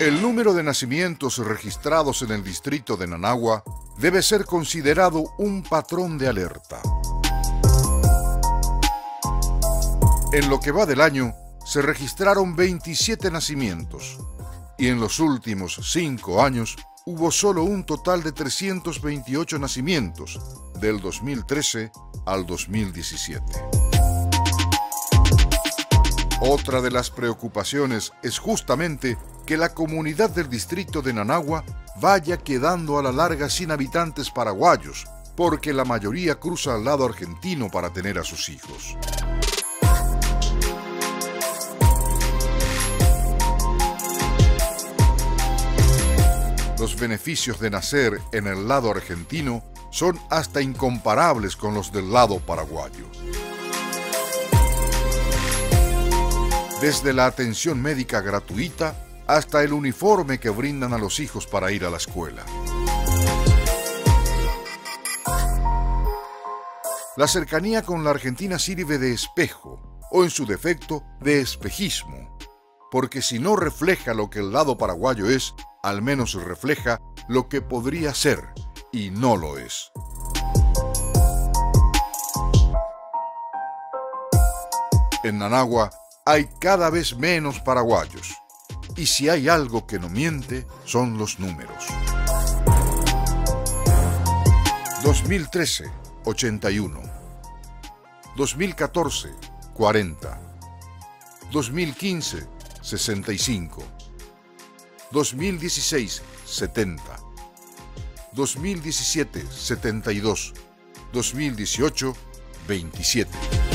El número de nacimientos registrados en el distrito de Nanagua debe ser considerado un patrón de alerta. En lo que va del año, se registraron 27 nacimientos y en los últimos cinco años hubo solo un total de 328 nacimientos del 2013 al 2017. Otra de las preocupaciones es justamente que la comunidad del distrito de Nanagua vaya quedando a la larga sin habitantes paraguayos, porque la mayoría cruza al lado argentino para tener a sus hijos. Los beneficios de nacer en el lado argentino son hasta incomparables con los del lado paraguayo. Desde la atención médica gratuita hasta el uniforme que brindan a los hijos para ir a la escuela. La cercanía con la Argentina sirve de espejo, o en su defecto, de espejismo, porque si no refleja lo que el lado paraguayo es, al menos refleja lo que podría ser y no lo es. En Nanagua hay cada vez menos paraguayos. Y si hay algo que no miente, son los números. 2013, 81. 2014, 40. 2015, 65. 2016, 70. 2017, 72. 2018, 27.